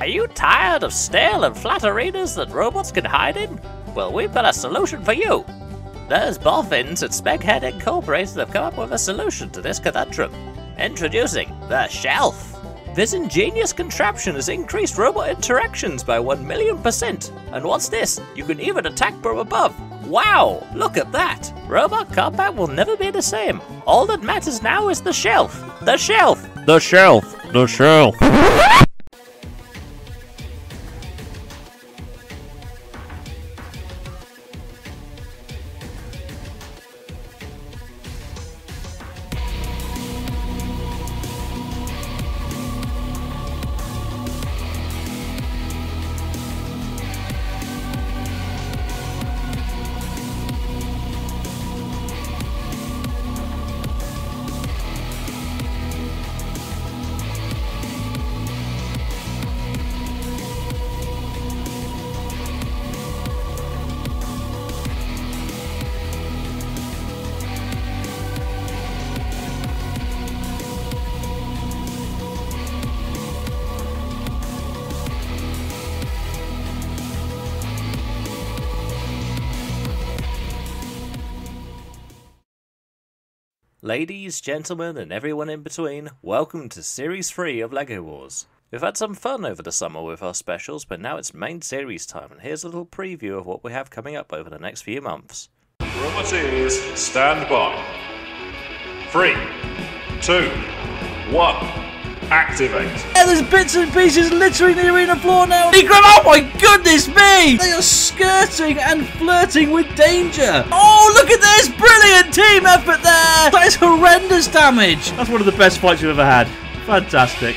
Are you tired of stale and flat arenas that robots can hide in? Well, we've got a solution for you. There's boffins at Smeghead Incorporated have come up with a solution to this conundrum. Introducing the Shelf. This ingenious contraption has increased robot interactions by 1 million percent. And what's this? You can even attack from above. Wow, look at that! Robot combat will never be the same. All that matters now is the shelf. The shelf! The shelf. The shelf. Ladies, gentlemen, and everyone in between, welcome to Series 3 of LEGO Wars. We've had some fun over the summer with our specials, but now it's main series time, and here's a little preview of what we have coming up over the next few months. Roboteers, stand by. Three, two, one, activate. Yeah, there's bits and pieces littering the arena floor now. Egram, oh my goodness me! They are skirting and flirting with danger. Oh, look at this! Brilliant team effort there! That is horrendous damage. That's one of the best fights you've ever had. Fantastic.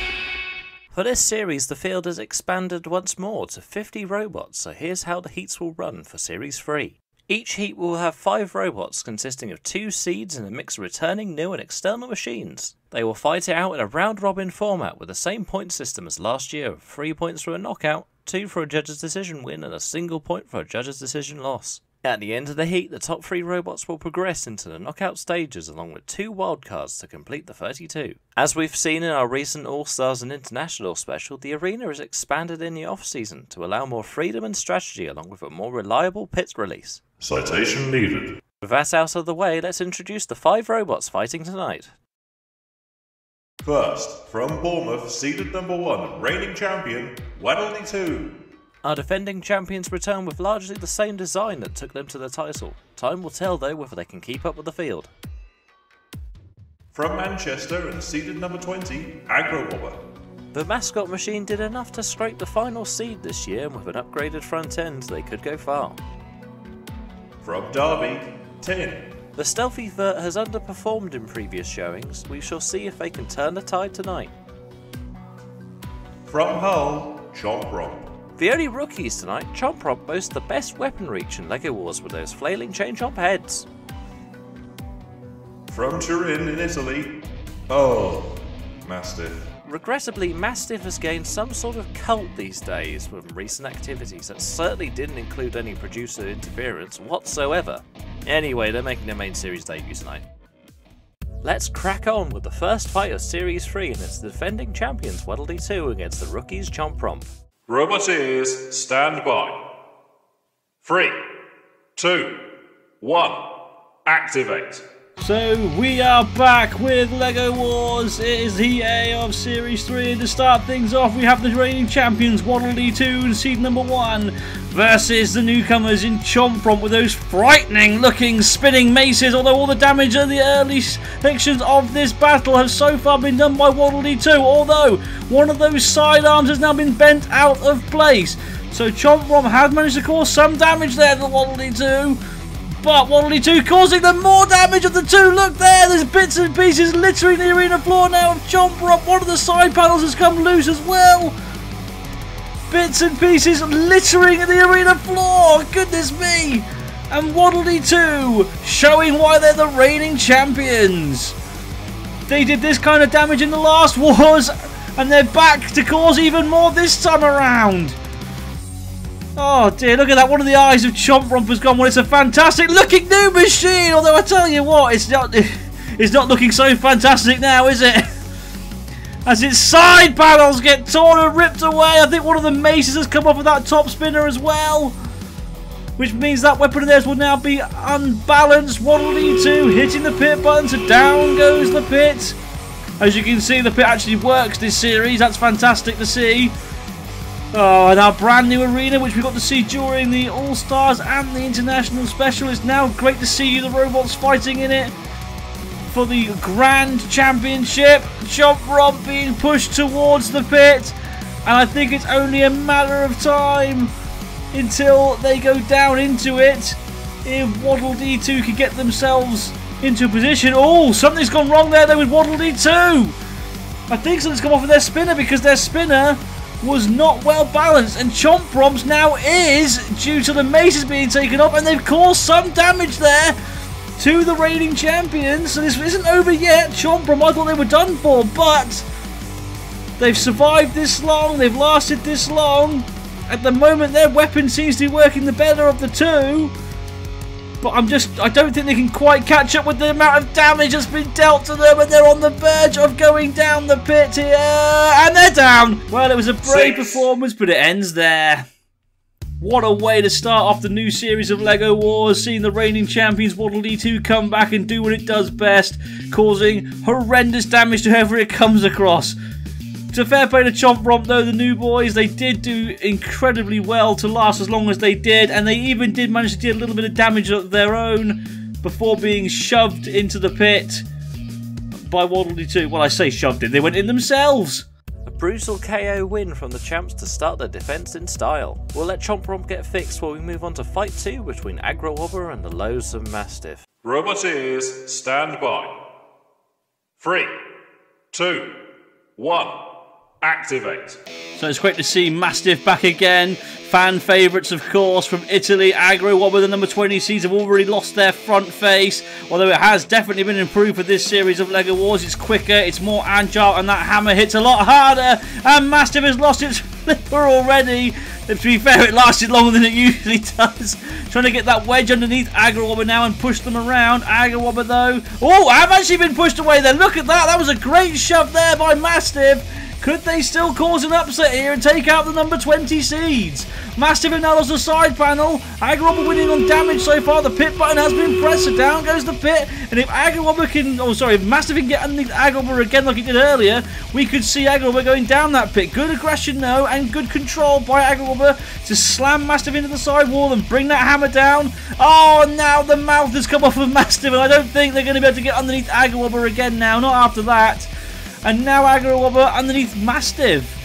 For this series, the field has expanded once more to 50 robots, so here's how the heats will run for Series 3. Each heat will have 5 robots consisting of 2 seeds and a mix of returning new and external machines. They will fight it out in a round robin format with the same point system as last year of 3 points for a knockout, 2 for a judge's decision win, and a single point for a judge's decision loss. At the end of the heat, the top 3 robots will progress into the knockout stages along with 2 wildcards to complete the 32. As we've seen in our recent All Stars and International special, the arena is expanded in the off season to allow more freedom and strategy along with a more reliable pit release. Citation needed. With that out of the way, let's introduce the 5 robots fighting tonight. First, from Bournemouth, seeded number one, reigning champion, Waddledee 2. Our defending champions return with largely the same design that took them to the title. Time will tell though whether they can keep up with the field. From Manchester and seeded number 20, Aggro Wobba. The mascot machine did enough to scrape the final seed this year, and with an upgraded front end, they could go far. From Derby, Tin. The Stealthy Vert has underperformed in previous showings. We shall see if they can turn the tide tonight. From Hull, Chomp Romp. The only rookies tonight, Chomp Romp boasts the best weapon reach in LEGO Wars with those flailing chain chomp heads. From Turin in Italy, Oh, Mastiff. Regrettably, Mastiff has gained some sort of cult these days from recent activities that certainly didn't include any producer interference whatsoever. Anyway, they're making their main series debut tonight. Let's crack on with the first fight of Series 3 and it's the defending champions Waddledee 2 against the rookies Chomp Romp. Roboteers, stand by. Three, two, one, activate. So we are back with LEGO Wars. It is the A of Series 3. To start things off, we have the reigning champions, Waddle Dee 2 and seed number 1, versus the newcomers in Chomp with those frightening looking spinning maces. Although all the damage in the early sections of this battle have so far been done by Waddle Dee 2. Although one of those sidearms has now been bent out of place. So Chomp Romp has managed to cause some damage there to Waddle Dee 2. But Waddle 2 causing them more damage of the two. Look there, there's bits and pieces littering the arena floor now Chomp Romp. One of the side panels has come loose as well. Bits and pieces littering the arena floor. Goodness me. And Waddle 2 showing why they're the reigning champions. They did this kind of damage in the last wars, and they're back to cause even more this time around. Oh dear, look at that. One of the eyes of Chomp Romp has gone. Well, it's a fantastic looking new machine. Although I tell you what, it's not it's not looking so fantastic now, is it? as its side panels get torn and ripped away. I think one of the maces has come off of that top spinner as well. Which means that weapon of theirs will now be unbalanced. Waddle Dee 2 hitting the pit button, so down goes the pit. As you can see, the pit actually works this series. That's fantastic to see. Oh, and our brand new arena, which we got to see during the All Stars and the International Special, is now great to see you, the robots fighting in it for the Grand Championship. Chomp Romp being pushed towards the pit, and I think it's only a matter of time until they go down into it. If Waddle Dee 2 can get themselves into a position. Oh, something's gone wrong there though with Waddle Dee 2. I think something's come off of their spinner because their spinner was not well balanced and Chomp now is due to the maces being taken up and they've caused some damage there to the reigning champions. So this isn't over yet. Chomp I thought they were done for, but they've survived this long, they've lasted this long. At the moment their weapon seems to be working the better of the two. But I'm just, I don't think they can quite catch up with the amount of damage that's been dealt to them, and they're on the verge of going down the pit here, and they're down. Well, it was a brave Six. performance, but it ends there. What a way to start off the new series of LEGO Wars, seeing the reigning champions Waddle Dee 2 come back and do what it does best, causing horrendous damage to whoever it comes across. To fair play to Chomp Romp though, the new boys, they did do incredibly well to last as long as they did, and they even did manage to do a little bit of damage of their own before being shoved into the pit by Waddle Dee 2. Well, I say shoved in, they went in themselves. A brutal KO win from the champs to start their defence in style. We'll let Chomp Romp get fixed while we move on to fight 2 between Aggro Wobba and the loathsome Mastiff. Roboteers, stand by. Three, two, one, activate. So it's great to see Mastiff back again. Fan favourites, of course, from Italy. Aggro Wobba, the number 20 seeds, have already lost their front face. Although it has definitely been improved for this series of LEGO Wars. It's quicker, it's more agile, and that hammer hits a lot harder. And Mastiff has lost its flipper already. If To be fair, it lasted longer than it usually does. Trying to get that wedge underneath Aggro Wobba now and push them around. Aggro Wobba, though. Oh, I've actually been pushed away there. Look at that. That was a great shove there by Mastiff. Could they still cause an upset here and take out the number 20 seeds? Now lost the side panel. Agrobber winning on damage so far. The pit button has been pressed, so down goes the pit. And if Agrobber can, oh sorry, if Mastiff can get underneath Agrobber again like he did earlier, we could see Agrobber going down that pit. Good aggression though, and good control by Agrobber to slam Mastiff into the side wall and bring that hammer down. Oh, now the mouth has come off of Mastiff, and I don't think they're going to be able to get underneath Agrobber again now. Not after that. And now Aggro Wobba underneath Mastiff.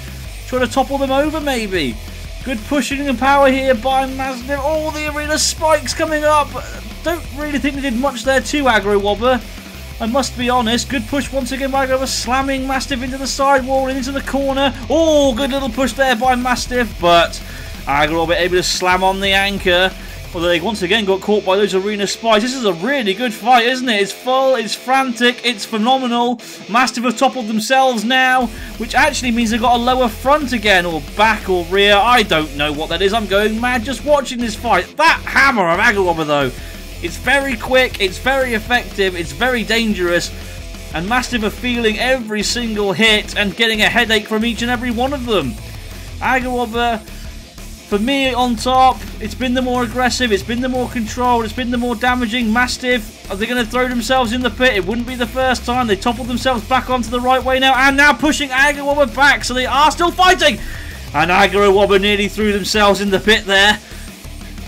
Trying to topple them over, maybe. Good pushing and power here by Mastiff. Oh, the arena spikes coming up. Don't really think they did much there to Aggro Wobba. I must be honest. Good push once again by Aggro Wobba, slamming Mastiff into the side wall and into the corner. Oh, good little push there by Mastiff, but Aggro Wobba able to slam on the anchor. Although they once again got caught by those arena spikes. This is a really good fight, isn't it? It's full, it's frantic, it's phenomenal. Mastiff have toppled themselves now, which actually means they've got a lower front again, or back or rear. I don't know what that is. I'm going mad just watching this fight. That hammer of Aggro Wobba, though, it's very quick, it's very effective, it's very dangerous. And Mastiff are feeling every single hit and getting a headache from each and every one of them. Aggro Wobba for me, on top, it's been the more aggressive, it's been the more controlled, it's been the more damaging. Mastiff, are they going to throw themselves in the pit? It wouldn't be the first time. They toppled themselves back onto the right way now, and now pushing Aggro Wobba back, so they are still fighting. And Aggro Wobba nearly threw themselves in the pit there.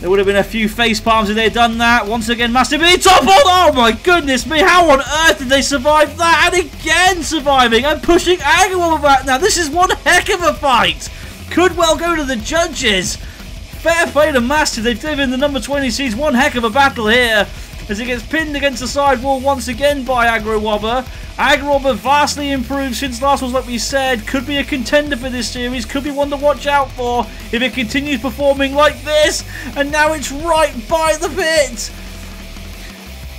There would have been a few face palms if they had done that. Once again, Mastiff being toppled. Oh my goodness me, how on earth did they survive that? And again surviving and pushing Aggro Wobba back. Now, this is one heck of a fight could well go to the judges. Fair play to Mastiff, They've given the number 20 seeds one heck of a battle here as he gets pinned against the side wall once again by Aggro Wobba. Agrowobber vastly improved since last was like we said. Could be a contender for this series. Could be one to watch out for if it continues performing like this. And now it's right by the pit.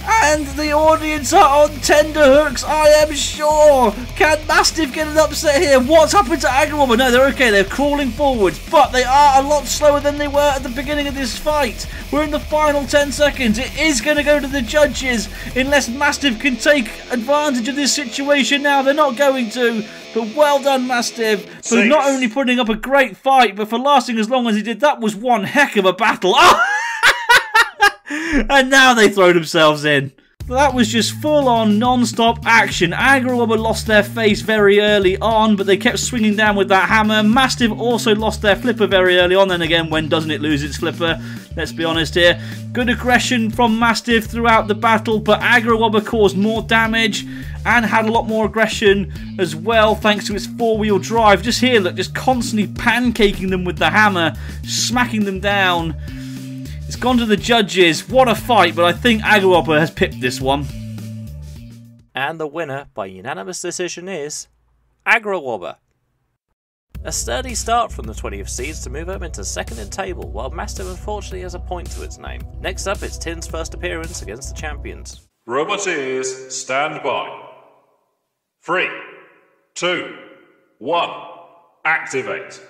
And the audience are on tender hooks, I am sure. Can Mastiff get an upset here? What's happened to Aggro Wobba? No, they're okay. They're crawling forwards, but they are a lot slower than they were at the beginning of this fight. We're in the final 10 seconds. It is going to go to the judges unless Mastiff can take advantage of this situation now. They're not going to. But well done, Mastiff, for Six. not only putting up a great fight, but for lasting as long as he did. That was one heck of a battle. Ah! And now they throw themselves in. That was just full on non stop action. Aggro Wobba lost their face very early on, but they kept swinging down with that hammer. Mastiff also lost their flipper very early on. Then again, when doesn't it lose its flipper? Let's be honest here. Good aggression from Mastiff throughout the battle, but Aggro Wobba caused more damage and had a lot more aggression as well thanks to its four wheel drive. Just here, look, just constantly pancaking them with the hammer, smacking them down. It's gone to the judges. What a fight, but I think Aggro Wobba has pipped this one. And the winner by unanimous decision is Aggro Wobba. A sturdy start from the 20th seeds to move up into second in table, while Mastiff unfortunately has a point to its name. Next up, it's Tin's first appearance against the champions. Roboteers, stand by. Three, two, one, activate.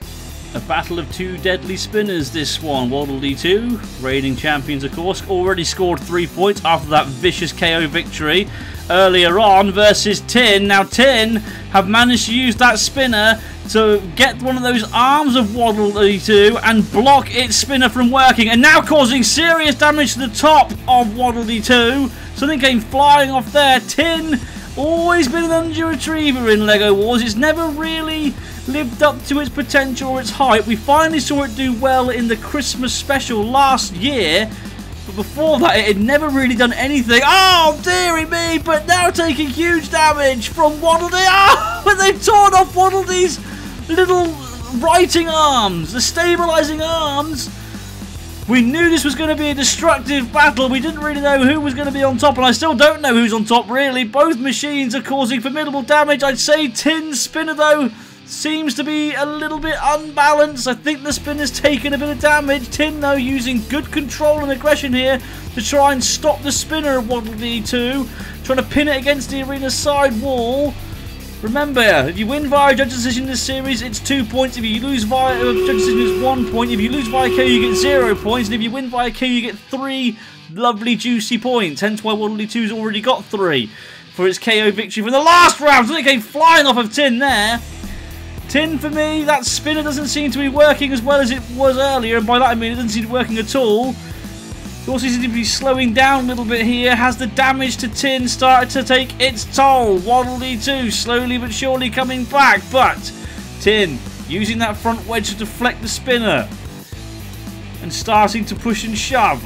A battle of two deadly spinners, this one. Waddle Dee 2, reigning champions, of course, already scored three points after that vicious KO victory earlier on versus Tin. Now, Tin have managed to use that spinner to get one of those arms of Waddle Dee 2 and block its spinner from working, and now causing serious damage to the top of Waddle Dee 2. Something came flying off there. Tin always been an underachiever in LEGO Wars. It's never really lived up to its potential or its hype. We finally saw it do well in the Christmas special last year. But before that, it had never really done anything. Oh, dearie me, but now taking huge damage from Waddle Dee. Oh, but they've torn off Waddle Dee's little writing arms, the stabilizing arms. We knew this was going to be a destructive battle. We didn't really know who was going to be on top, and I still don't know who's on top, really. Both machines are causing formidable damage. I'd say Tin Spinner, though, seems to be a little bit unbalanced. I think the spinner's taken a bit of damage. Tin, though, using good control and aggression here to try and stop the spinner of Waddle Dee 2, trying to pin it against the arena's side wall. Remember, if you win via judge decision in this series, it's two points. If you lose via uh, judge decision, it's one point. If you lose via KO, you get zero points. And if you win via KO, you get three lovely, juicy points. Hence why Waddle Dee 2's already got three for its KO victory from the last round. So it came flying off of Tin there. Tin for me, that spinner doesn't seem to be working as well as it was earlier, and by that I mean it doesn't seem to be working at all. Also seems to be slowing down a little bit here. Has the damage to Tin started to take its toll? Waddle Dee 2 slowly but surely coming back, but Tin using that front wedge to deflect the spinner and starting to push and shove.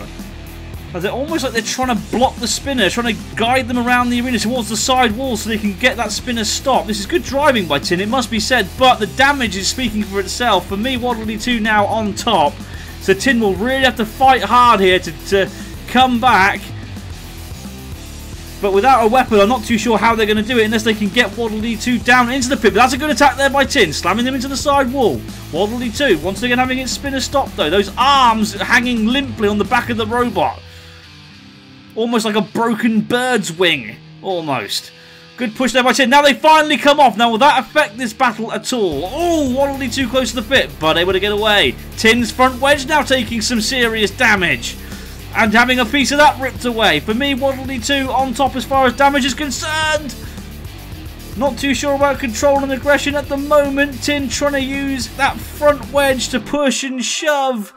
They're almost like they're trying to block the spinner, trying to guide them around the arena towards the side wall so they can get that spinner stopped. This is good driving by Tin, it must be said, but the damage is speaking for itself. For me, Waddle Dee 2 now on top. So Tin will really have to fight hard here to, to come back. But without a weapon, I'm not too sure how they're going to do it unless they can get Waddle 2 down into the pit. But that's a good attack there by Tin, slamming them into the side wall. Waddle 2, once again having its spinner stopped though. Those arms hanging limply on the back of the robot. Almost like a broken bird's wing. Almost. Good push there by Tin. Now they finally come off. Now, will that affect this battle at all? Oh, Waddle too close to the pit, but able to get away. Tin's front wedge now taking some serious damage. And having a piece of that ripped away. For me, Waddle 2 on top as far as damage is concerned. Not too sure about control and aggression at the moment. Tin trying to use that front wedge to push and shove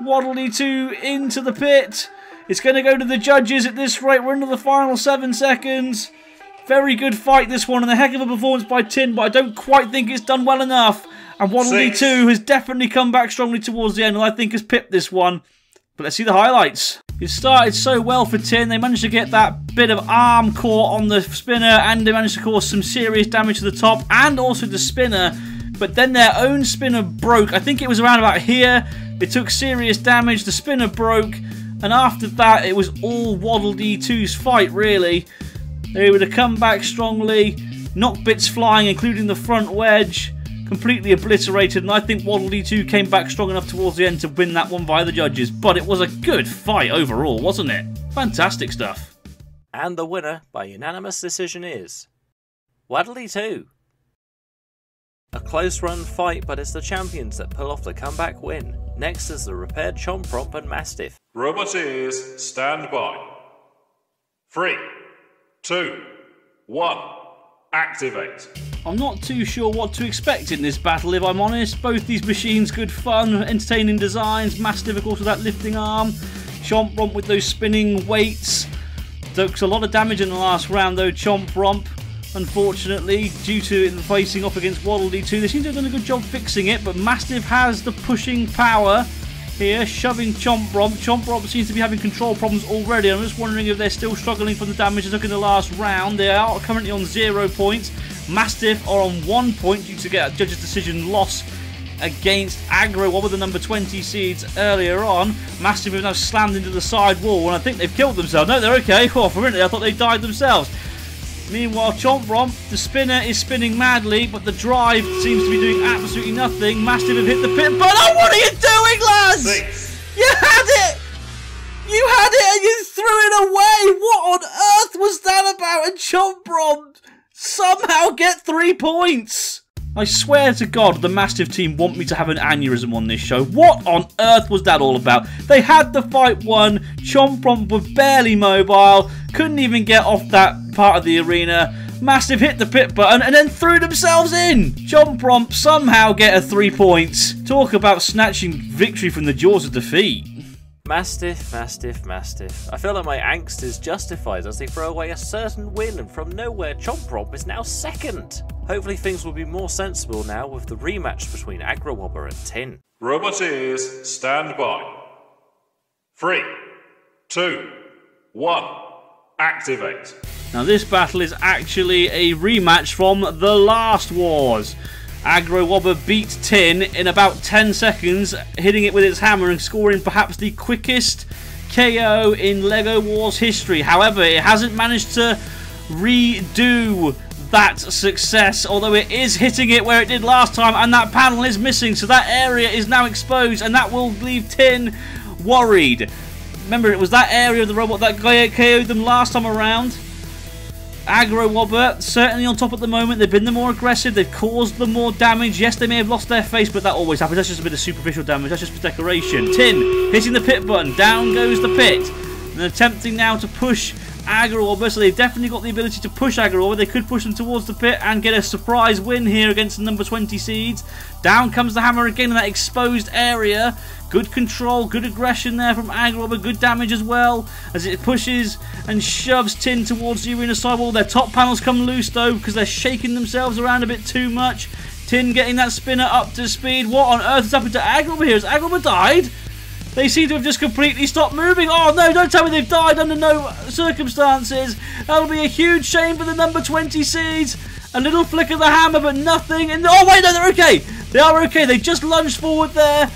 Waddle 2 into the pit. It's going to go to the judges at this rate. We're into the final seven seconds. Very good fight, this one, and a heck of a performance by Tin, but I don't quite think it's done well enough. And Waddle Dee Six. 2 has definitely come back strongly towards the end, and I think has pipped this one. But let's see the highlights. It started so well for Tin. They managed to get that bit of arm core on the spinner, and they managed to cause some serious damage to the top and also the spinner. But then their own spinner broke. I think it was around about here. They took serious damage. The spinner broke. And after that, it was all Waddle Dee 2's fight, really. They were able to come back strongly, knock bits flying, including the front wedge, completely obliterated. And I think Waddle Dee 2 came back strong enough towards the end to win that one by the judges. But it was a good fight overall, wasn't it? Fantastic stuff. And the winner by unanimous decision is Waddly 2. A close run fight, but it's the champions that pull off the comeback win. Next is the repaired Chomp Romp and Mastiff. Roboteers, stand by. Three, two, one, activate. I'm not too sure what to expect in this battle, if I'm honest. Both these machines, good fun, entertaining designs. Mastiff, of course, with that lifting arm. Chomp Romp with those spinning weights. Took a lot of damage in the last round, though. Chomp Romp, unfortunately, due to it facing off against Waddle Dee 2. They seem to have done a good job fixing it, but Mastiff has the pushing power here, shoving Chomp Romp. Chomp Romp seems to be having control problems already. I'm just wondering if they're still struggling from the damage they took in the last round. They are currently on zero points. Mastiff are on one point due to get a judge's decision loss against Aggro, one with the number 20 seeds earlier on. Mastiff have now slammed into the side wall, and I think they've killed themselves. No, they're okay. Oh, for a minute, I thought they died themselves. Meanwhile, Chomp Romp, the spinner is spinning madly, but the drive seems to be doing absolutely nothing. Mastiff have hit the pit, but oh, what are you doing, Six, You had it! You had it and you threw it away! What on earth was that about? And Romp somehow get three points! I swear to God, the Mastiff team want me to have an aneurysm on this show. What on earth was that all about? They had the fight won, Chomp Romp were barely mobile, couldn't even get off that part of the arena. Mastiff hit the pit button and then threw themselves in. Chomp Romp somehow get a three points. Talk about snatching victory from the jaws of defeat. Mastiff, Mastiff, Mastiff. I feel like my angst is justified as they throw away a certain win, and from nowhere, Chomp Romp is now second. Hopefully, things will be more sensible now with the rematch between Aggro Wobba and Tin. roboteers, stand by. Three, two, one, activate. Now, this battle is actually a rematch from the last wars. Aggro Wobba beat Tin in about 10 seconds, hitting it with its hammer and scoring perhaps the quickest KO in LEGO Wars history. However, it hasn't managed to redo that success, although it is hitting it where it did last time, and that panel is missing, so that area is now exposed, and that will leave Tin worried. Remember, it was that area of the robot that KO'd them last time around. Aggro Wobba, certainly on top at the moment. They've been the more aggressive. They've caused the more damage. Yes, they may have lost their face, but that always happens. That's just a bit of superficial damage. That's just for decoration. Tin hitting the pit button. Down goes the pit. And attempting now to push Aggro Wobba. So they've definitely got the ability to push Aggro over. They could push them towards the pit and get a surprise win here against the number 20 seeds. Down comes the hammer again in that exposed area. Good control, good aggression there from Agrobber, good damage as well as it pushes and shoves Tin towards the arena sidewall. Their top panels come loose though because they're shaking themselves around a bit too much. Tin getting that spinner up to speed. What on earth has happened to Agrobber here? Has Agrobber died? They seem to have just completely stopped moving. Oh no, don't tell me they've died under no circumstances. That'll be a huge shame for the number 20 seeds. A little flick of the hammer, but nothing. And oh wait, no, they're okay. They are okay. They just lunged forward there.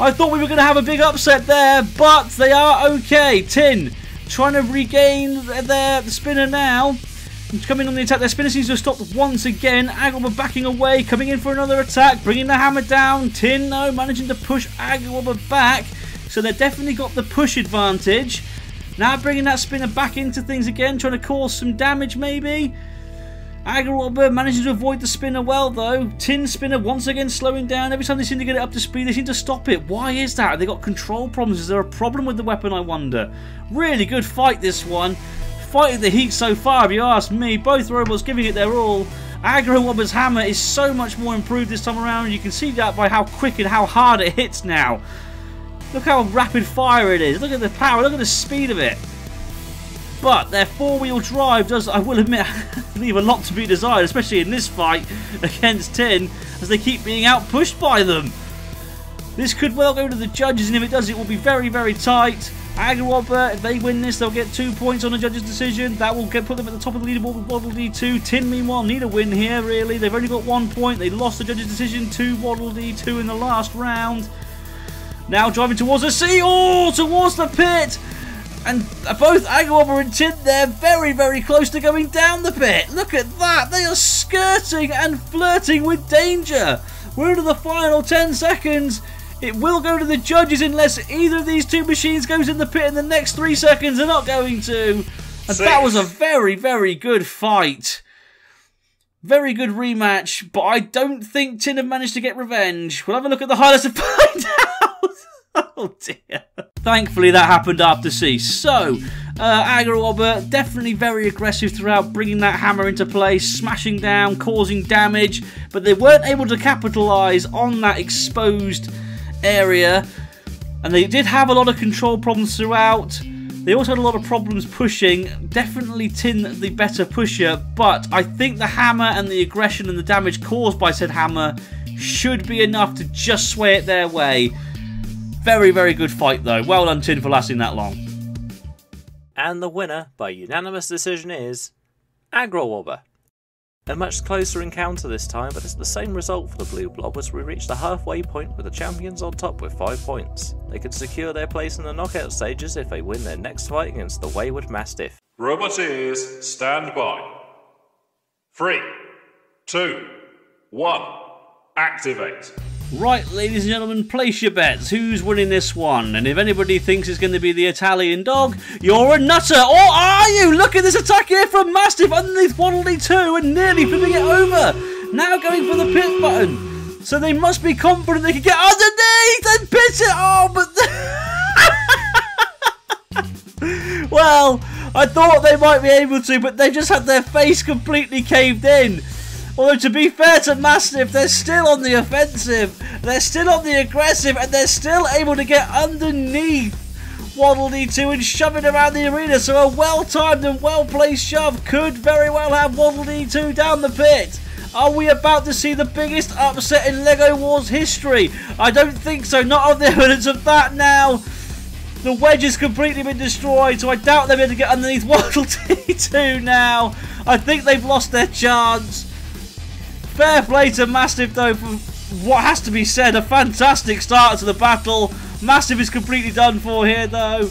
I thought we were going to have a big upset there, but they are okay. Tin trying to regain their spinner now. Coming on the attack, their spinner seems to have stopped once again. Aggro Wobba backing away, coming in for another attack, bringing the hammer down. Tin, though, managing to push Aggro Wobba back. So they've definitely got the push advantage. Now bringing that spinner back into things again, trying to cause some damage maybe. Aggro Wobba managing to avoid the spinner well though. Tin spinner once again slowing down. Every time they seem to get it up to speed, they seem to stop it. Why is that? Have they got control problems? Is there a problem with the weapon, I wonder? Really good fight this one. Fighting the heat so far, if you ask me. Both robots giving it their all. Agro hammer is so much more improved this time around. You can see that by how quick and how hard it hits now. Look how rapid fire it is. Look at the power. Look at the speed of it. But their four-wheel drive does, I will admit, leave a lot to be desired, especially in this fight against Tin, as they keep being outpushed by them. This could well go to the judges, and if it does, it will be very, very tight. Aggro Wobba, if they win this, they'll get two points on the judge's decision. That will get put them at the top of the leaderboard with Waddle Dee 2. Tin, meanwhile, need a win here, really. They've only got one point. They lost the judge's decision to Waddle Dee 2 in the last round. Now driving towards the sea. Oh, towards the pit. And both Aggro Wobba and Tin, they're very, very close to going down the pit. Look at that. They are skirting and flirting with danger. We're into the final 10 seconds. It will go to the judges unless either of these two machines goes in the pit in the next three seconds. They're not going to. And Six. that was a very, very good fight. Very good rematch, but I don't think Tin have managed to get revenge. We'll have a look at the highlights to find out. oh dear. Thankfully, that happened after C. So, uh, Aggro Wobba definitely very aggressive throughout, bringing that hammer into play, smashing down, causing damage, but they weren't able to capitalise on that exposed area. And they did have a lot of control problems throughout. They also had a lot of problems pushing. Definitely Tin the better pusher, but I think the hammer and the aggression and the damage caused by said hammer should be enough to just sway it their way. Very, very good fight though. Well done, Tin, for lasting that long. And the winner by unanimous decision is Aggro Wobba. A much closer encounter this time, but it's the same result for the Blue Blob as we reach the halfway point with the champions on top with 5 points. They could secure their place in the knockout stages if they win their next fight against the Wayward Mastiff. Roboteers, stand by. Three, two, one, activate. Right, ladies and gentlemen, place your bets. Who's winning this one? And if anybody thinks it's going to be the Italian dog, you're a nutter. Or are you? Look at this attack here from Mastiff underneath Waddle Dee 2 and nearly flipping it over. Now going for the pit button. So they must be confident they can get underneath and pit it. Oh, but. well, I thought they might be able to, but they just had their face completely caved in. Although to be fair to Mastiff, they're still on the offensive, they're still on the aggressive, and they're still able to get underneath Waddle Dee 2 and shove it around the arena. So a well-timed and well-placed shove could very well have Waddle Dee 2 down the pit. Are we about to see the biggest upset in LEGO Wars history? I don't think so. Not on the evidence of that now. The wedge has completely been destroyed, so I doubt they'll be able to get underneath Waddle Dee 2 now. I think they've lost their chance. Fair play to Mastiff though for what has to be said, a fantastic start to the battle. Mastiff is completely done for here though.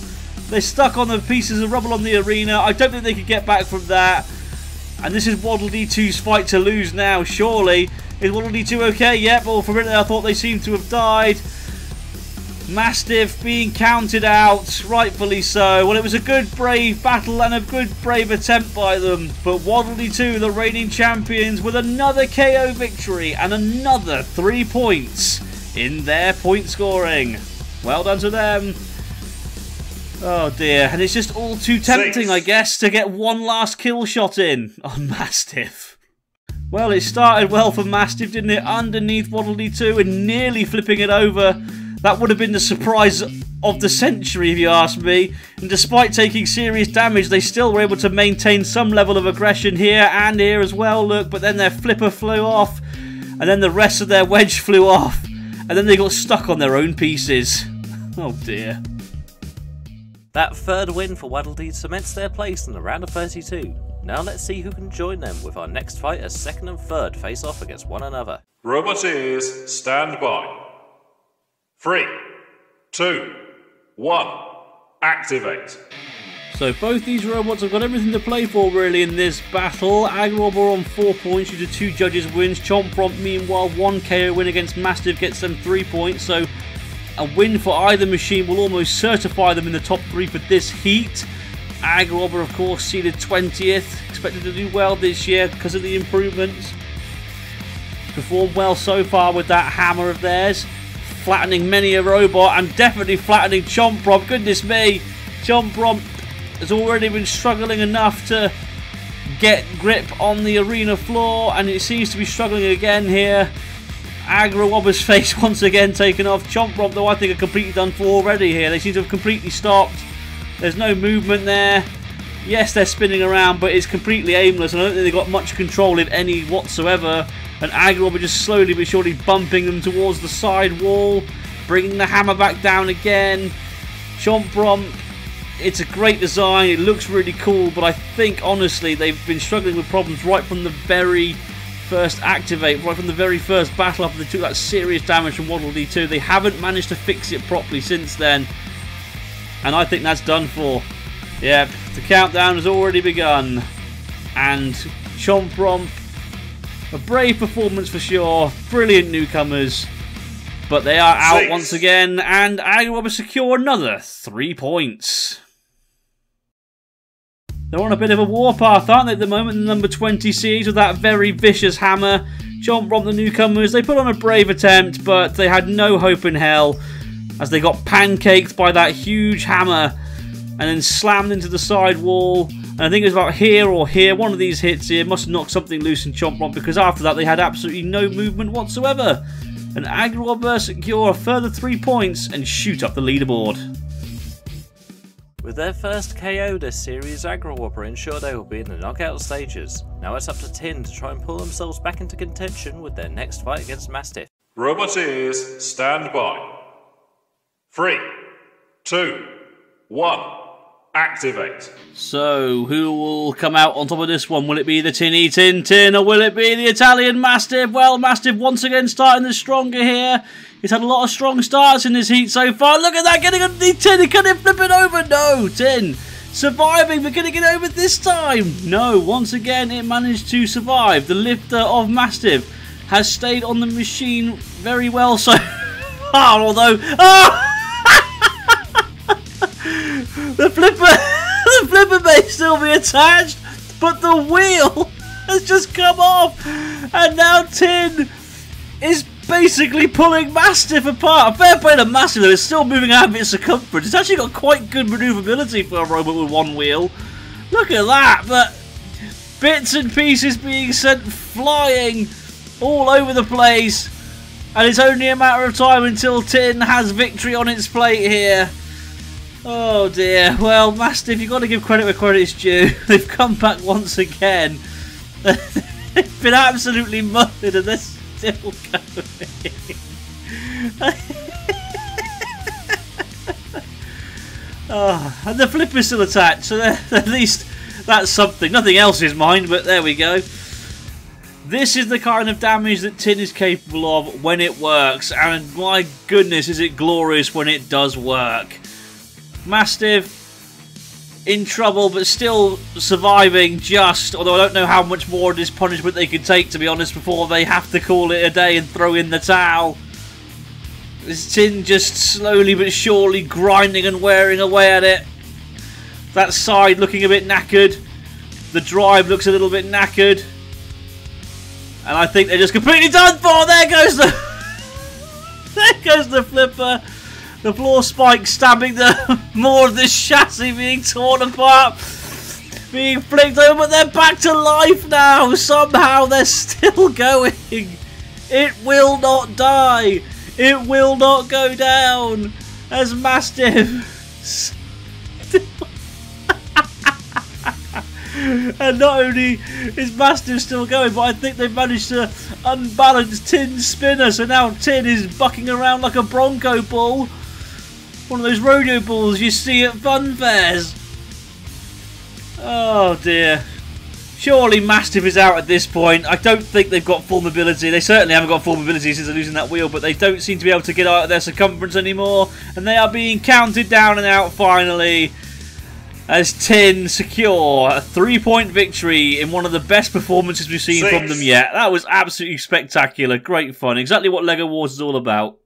They're stuck on the pieces of rubble on the arena. I don't think they could get back from that. And this is Waddle Dee 2's fight to lose now, surely. Is Waddle Dee 2 okay? Yep, well for a minute I thought they seemed to have died. Mastiff being counted out, rightfully so. Well, it was a good, brave battle and a good, brave attempt by them. But Waddle Dee 2, the reigning champions, with another KO victory and another three points in their point scoring. Well done to them. Oh dear, and it's just all too tempting, Six. I guess, to get one last kill shot in on Mastiff. Well, it started well for Mastiff, didn't it? Underneath Waddle Dee 2 and nearly flipping it over. That would have been the surprise of the century, if you ask me. And despite taking serious damage, they still were able to maintain some level of aggression here and here as well, look. But then their flipper flew off, and then the rest of their wedge flew off, and then they got stuck on their own pieces. Oh dear. That third win for Waddledee cements their place in the round of 32. Now let's see who can join them with our next fight as second and third face off against one another. Roboteers, stand by. Three, two, one, activate. So both these robots have got everything to play for really in this battle. Agrobor on 4 points due to 2 judges wins. Chompromp meanwhile 1 KO win against Mastiff gets them 3 points. So a win for either machine will almost certify them in the top 3 for this heat. Agrobor of course seeded 20th. Expected to do well this year because of the improvements. Performed well so far with that hammer of theirs. Flattening many a robot and definitely flattening Chompromp. Goodness me. Chompromp has already been struggling enough to get grip on the arena floor and it seems to be struggling again here. Agrawobber's face once again taken off. Chompromp though I think are completely done for already here. They seem to have completely stopped. There's no movement there. Yes, they're spinning around, but it's completely aimless. and I don't think they've got much control, if any, whatsoever. And Agrobber just slowly but surely bumping them towards the side wall, bringing the hammer back down again. Chompromp it's a great design. It looks really cool, but I think honestly they've been struggling with problems right from the very first activate, right from the very first battle after they took that serious damage from Waddle Dee 2. They haven't managed to fix it properly since then, and I think that's done for. Yep, the countdown has already begun, and Chompromp, a brave performance for sure. Brilliant newcomers. But they are out Six. once again, and Agrabah secure another three points. They're on a bit of a warpath, aren't they, at the moment, the number 20 series with that very vicious hammer. Chomp Romp, the newcomers, they put on a brave attempt, but they had no hope in hell as they got pancaked by that huge hammer and then slammed into the side wall. And I think it was about here or here, one of these hits here must have knocked something loose in Chomp Romp because after that they had absolutely no movement whatsoever. And Agrabah secure a further three points and shoot up the leaderboard. With their first KO this series, Agrabah ensured they will be in the knockout stages. Now it's up to Tin to try and pull themselves back into contention with their next fight against Mastiff. Roboteers, stand by. Three, two, one, activate. So, who will come out on top of this one? Will it be the Tinny Tin Tin or will it be the Italian Mastiff? Well, Mastiff once again starting the stronger here. He's had a lot of strong starts in this heat so far. Look at that, getting underneath Tin. Can it flip it over? No, Tin surviving, but gonna get over this time? No, once again it managed to survive. The lifter of Mastiff has stayed on the machine very well so far, although... Oh! The flipper, the flipper may still be attached, but the wheel has just come off, and now Tin is basically pulling Mastiff apart. Fair play to Mastiff, though, it's still moving out of its circumference. It's actually got quite good maneuverability for a robot with one wheel. Look at that, but bits and pieces being sent flying all over the place. And it's only a matter of time until Tin has victory on its plate here. Oh dear. Well, Mastiff, you've got to give credit where credit is due. They've come back once again. They've been absolutely murdered and they're still going. oh, and the flipper's still attached, so at least that's something. Nothing else is mine, but there we go. This is the kind of damage that tin is capable of when it works, and my goodness, is it glorious when it does work. Mastiff in trouble, but still surviving just, although I don't know how much more of this punishment they can take, to be honest, before they have to call it a day and throw in the towel. This tin just slowly but surely grinding and wearing away at it. That side looking a bit knackered. The drive looks a little bit knackered. And I think they're just completely done for. There goes the... there goes the flipper. The floor spike stabbing the more of the chassis being torn apart, being flicked over, but they're back to life now. Somehow they're still going. It will not die. It will not go down. As Mastiff. and not only is Mastiff still going, but I think they've managed to unbalance Tin's spinner. So now Tin is bucking around like a Bronco bull. One of those rodeo bulls you see at fun fairs. Oh dear. Surely Mastiff is out at this point. I don't think they've got full mobility. They certainly haven't got full mobility since they're losing that wheel, but they don't seem to be able to get out of their circumference anymore. And they are being counted down and out finally as Tin secure a three-point victory in one of the best performances we've seen Six. from them yet. That was absolutely spectacular. Great fun. Exactly what LEGO Wars is all about.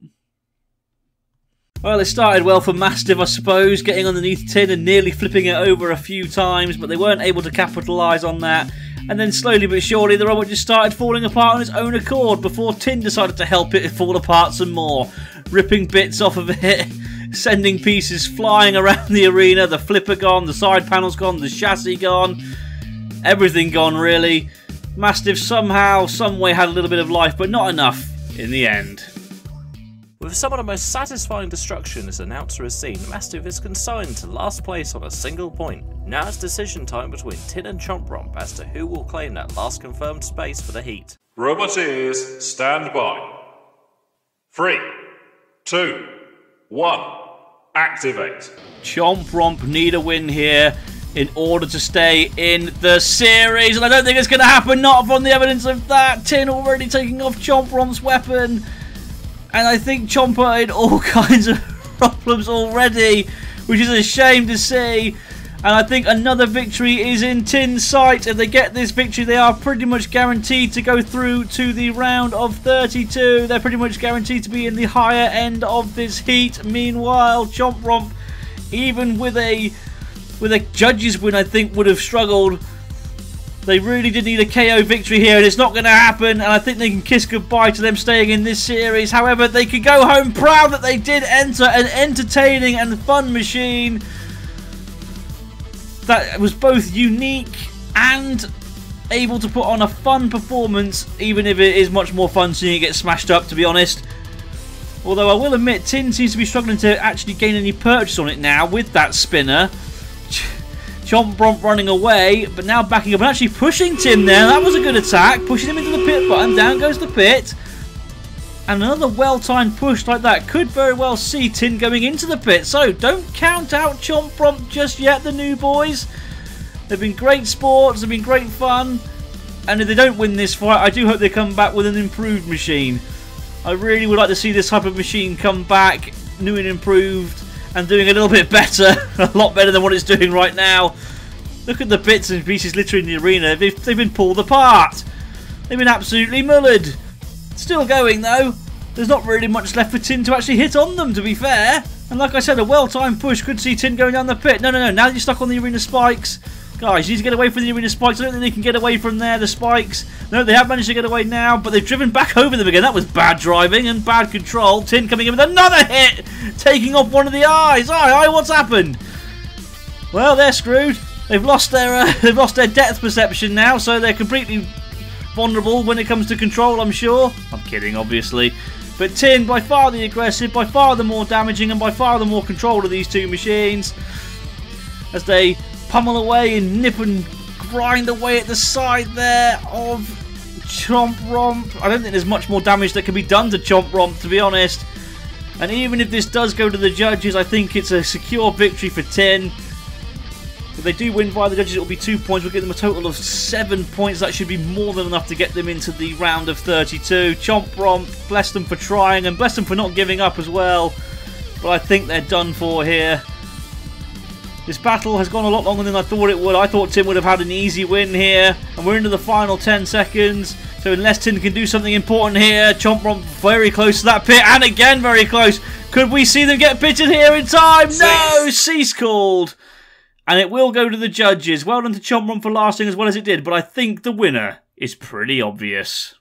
Well, it started well for Mastiff, I suppose, getting underneath Tin and nearly flipping it over a few times, but they weren't able to capitalise on that. And then slowly but surely, the robot just started falling apart on its own accord before Tin decided to help it fall apart some more, ripping bits off of it, sending pieces flying around the arena. The flipper gone, the side panels gone, the chassis gone, everything gone really. Mastiff somehow, some way had a little bit of life, but not enough in the end. With some of the most satisfying destruction this announcer has seen, Mastiff is consigned to last place on a single point. Now it's decision time between Tin and Chomp Romp as to who will claim that last confirmed space for the heat. Roboteers, stand by. Three, two, one, activate. Chomp Romp need a win here in order to stay in the series. And I don't think it's going to happen, not from the evidence of that. Tin already taking off Chomp Romp's weapon. And I think Chomper in all kinds of problems already, which is a shame to see. And I think another victory is in Tin's sight. If they get this victory, they are pretty much guaranteed to go through to the round of 32. They're pretty much guaranteed to be in the higher end of this heat. Meanwhile, Chomp Romp, even with a with a judges win, I think would have struggled. They really did need a KO victory here, and it's not going to happen. And I think they can kiss goodbye to them staying in this series. However, they can go home proud that they did enter an entertaining and fun machine that was both unique and able to put on a fun performance, even if it is much more fun seeing it get smashed up, to be honest. Although I will admit, Tin seems to be struggling to actually gain any purchase on it now with that spinner. Chomp Romp running away, but now backing up and actually pushing Tin there. That was a good attack, pushing him into the pit button. Down goes the pit. And another well-timed push like that could very well see Tin going into the pit. So don't count out Chomp Romp just yet, the new boys. They've been great sports, they've been great fun. And if they don't win this fight, I do hope they come back with an improved machine. I really would like to see this type of machine come back, new and improved, and doing a little bit better. a lot better than what it's doing right now. Look at the bits and pieces littering the arena. They've, they've been pulled apart. They've been absolutely mullered. Still going though. There's not really much left for Tin to actually hit on them, to be fair. And like I said, a well-timed push could see Tin going down the pit. No, no, no. Now you're stuck on the arena spikes. Guys, you need to get away from the arena spikes. I don't think they can get away from there, the spikes. No, they have managed to get away now, but they've driven back over them again. That was bad driving and bad control. Tin coming in with another hit, taking off one of the eyes. Aye, aye, what's happened? Well, they're screwed. They've lost their uh, they've lost their depth perception now, so they're completely vulnerable when it comes to control. I'm sure. I'm kidding, obviously. But Tin, by far the aggressive, by far the more damaging, and by far the more control of these two machines. As they pummel away and nip and grind away at the side there of Chomp Romp. I don't think there's much more damage that can be done to Chomp Romp, to be honest. And even if this does go to the judges, I think it's a secure victory for Tin. If they do win via the judges, it will be two points. We'll give them a total of seven points. That should be more than enough to get them into the round of 32. Chomp Romp, bless them for trying and bless them for not giving up as well. But I think they're done for here. This battle has gone a lot longer than I thought it would. I thought Tin would have had an easy win here. And we're into the final 10 seconds. So unless Tin can do something important here, Chomp Romp very close to that pit. And again very close. Could we see them get pitted here in time? Cease. No! Cease called. And it will go to the judges. Well done to Chomp Romp for lasting as well as it did. But I think the winner is pretty obvious.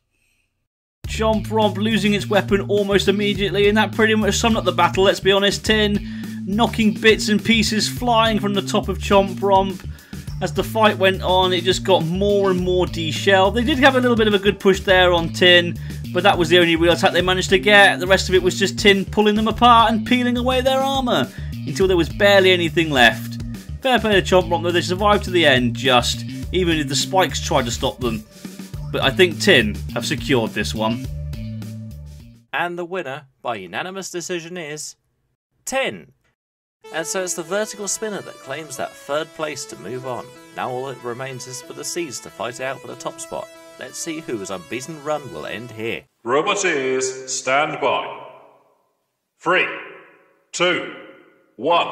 Chomp Romp losing its weapon almost immediately. And that pretty much summed up the battle, let's be honest. Tin knocking bits and pieces flying from the top of Chomp Romp. As the fight went on, it just got more and more deshelled. They did have a little bit of a good push there on Tin, but that was the only real attack they managed to get. The rest of it was just Tin pulling them apart and peeling away their armour until there was barely anything left. Fair play to Chomp Romp though, they survived to the end just, even if the spikes tried to stop them. But I think Tin have secured this one. And the winner, by unanimous decision, is Tin. And so it's the vertical spinner that claims that third place to move on. Now all that remains is for the seeds to fight out for the top spot. Let's see whose unbeaten run will end here. Roboteers, stand by. Three, two, one,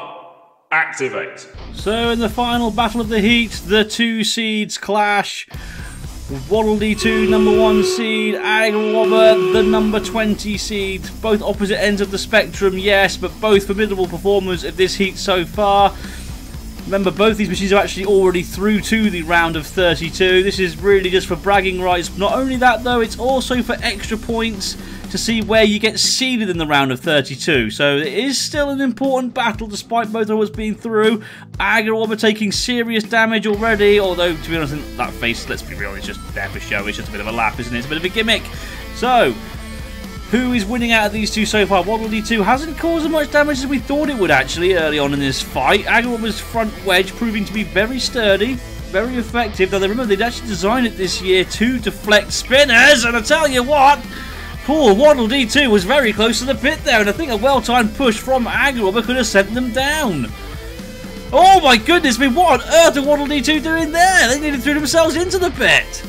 activate. So in the final battle of the heat, the two seeds clash. Waddle Dee 2, number 1 seed, Aggro Wobba, the number 20 seed. Both opposite ends of the spectrum, yes, but both formidable performers of this heat so far. Remember, both these machines are actually already through to the round of 32. This is really just for bragging rights. Not only that, though, it's also for extra points to see where you get seeded in the round of 32. So it is still an important battle despite both of us being through. Aggro Wobba taking serious damage already, although to be honest, that face, let's be real, it's just there for show. It's just a bit of a laugh, isn't it? It's a bit of a gimmick. So, who is winning out of these two so far? Waddle Dee 2 hasn't caused as much damage as we thought it would actually early on in this fight. Aggro Wobba's front wedge proving to be very sturdy, very effective. Though remember they'd actually designed it this year to deflect spinners, and I tell you what, Poor Waddle Dee 2 was very close to the pit there, and I think a well-timed push from Aggro Wobba could have sent them down. Oh my goodness me, what on earth are Waddle Dee 2 doing there? They nearly threw themselves into the pit.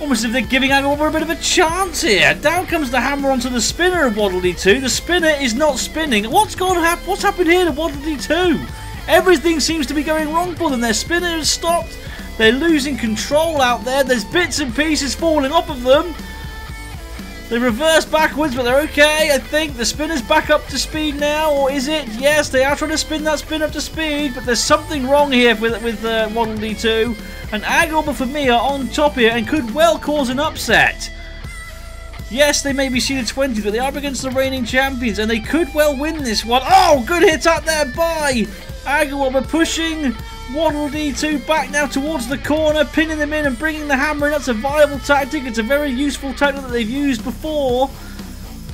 Almost as if they're giving Aggro Wobba a bit of a chance here. Down comes the hammer onto the spinner of Waddle Dee 2. The spinner is not spinning. What's going to What's happened here to Waddle Dee 2? Everything seems to be going wrong for them. Their spinner has stopped. They're losing control out there. There's bits and pieces falling off of them. They reverse backwards, but they're okay. I think the spinner's back up to speed now, or is it? Yes, they are trying to spin that spin up to speed, but there's something wrong here with with uh, Waddle Dee 2. And Aggro Wobba for me are on top here and could well cause an upset. Yes, they may be seeded 20, but they are against the reigning champions, and they could well win this one. Oh, good hit out there by Aggro Wobba pushing Waddle Dee 2 back now towards the corner, pinning them in and bringing the hammer in. That's a viable tactic. It's a very useful tactic that they've used before.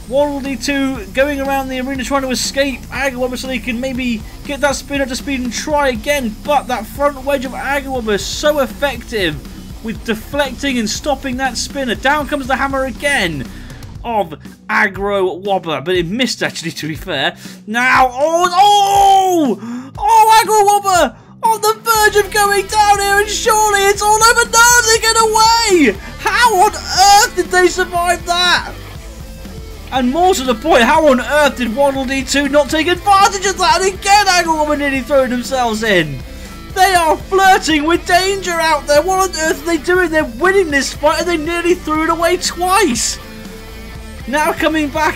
Waddle Dee 2 going around the arena trying to escape Aggro Wobba so they can maybe get that spin up to speed and try again. But that front wedge of Aggro Wobba is so effective with deflecting and stopping that spinner. Down comes the hammer again of Aggro Wobba, but it missed actually to be fair. Now, oh, oh, oh, Aggro Wobba on the verge of going down here, and surely it's all over. No, they get away! How on earth did they survive that? And more to the point, how on earth did Waddle Dee 2 not take advantage of that? And again, Aggro Wobba nearly throwing themselves in. They are flirting with danger out there. What on earth are they doing? They're winning this fight and they nearly threw it away twice. Now coming back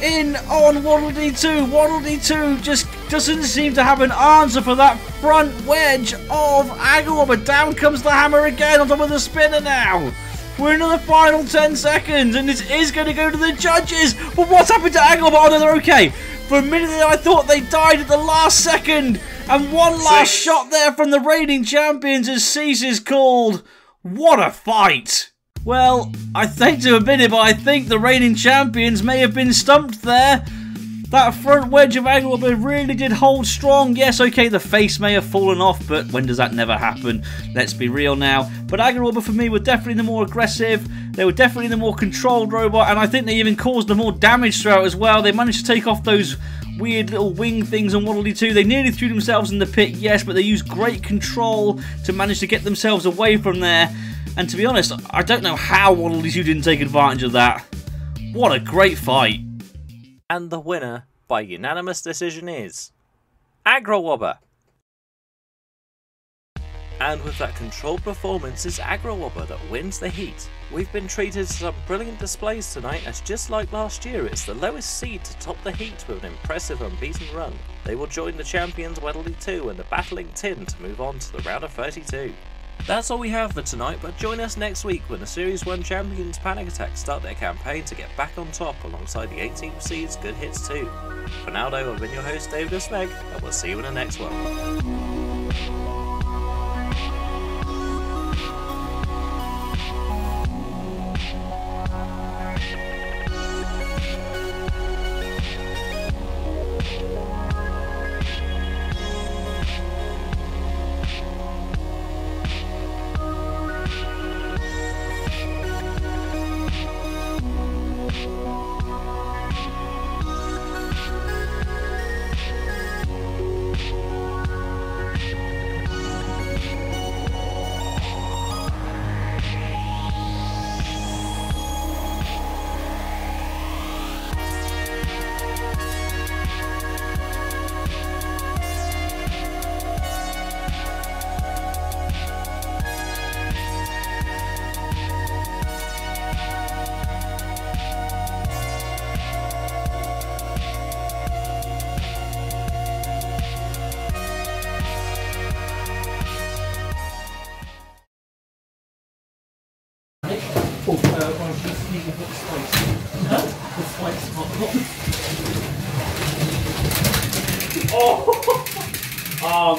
in on Waddle Dee 2. Waddle Dee 2 just doesn't seem to have an answer for that front wedge of Aggro Wobba. But down comes the hammer again on top of the spinner now. We're in the final 10 seconds, and this is going to go to the judges. But what's happened to Aggro Wobba? Oh, no, they're okay. For a minute there, I thought they died at the last second. And one last Six. shot there from the reigning champions as Cease is called. What a fight! Well, I think to admit it, but I think the reigning champions may have been stumped there. That front wedge of Aggro Wobba really did hold strong. Yes, okay, the face may have fallen off, but when does that never happen? Let's be real now. But Aggro Wobba for me were definitely the more aggressive. They were definitely the more controlled robot, and I think they even caused the more damage throughout as well. They managed to take off those weird little wing things on Waddle Dee 2. They nearly threw themselves in the pit, yes, but they used great control to manage to get themselves away from there. And to be honest, I don't know how Waddle Dee 2 didn't take advantage of that. What a great fight. And the winner by unanimous decision is Aggro Wobba. And with that controlled performance, it's Aggro Wobba that wins the heat. We've been treated to some brilliant displays tonight, as just like last year, it's the lowest seed to top the heat with an impressive unbeaten run. They will join the champions Waddle Dee 2 and the battling Tin to move on to the round of 32. That's all we have for tonight, but join us next week when the Series 1 champions Panic Attack start their campaign to get back on top alongside the 18th seeds Good Hits 2. For now though, I've been your host David Smeg, and we'll see you in the next one.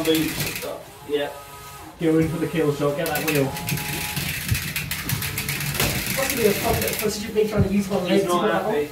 Arm boot. Yeah. Go in for the kill shot, get that wheel. Possibly a public of me trying to use one leg He's to not happy.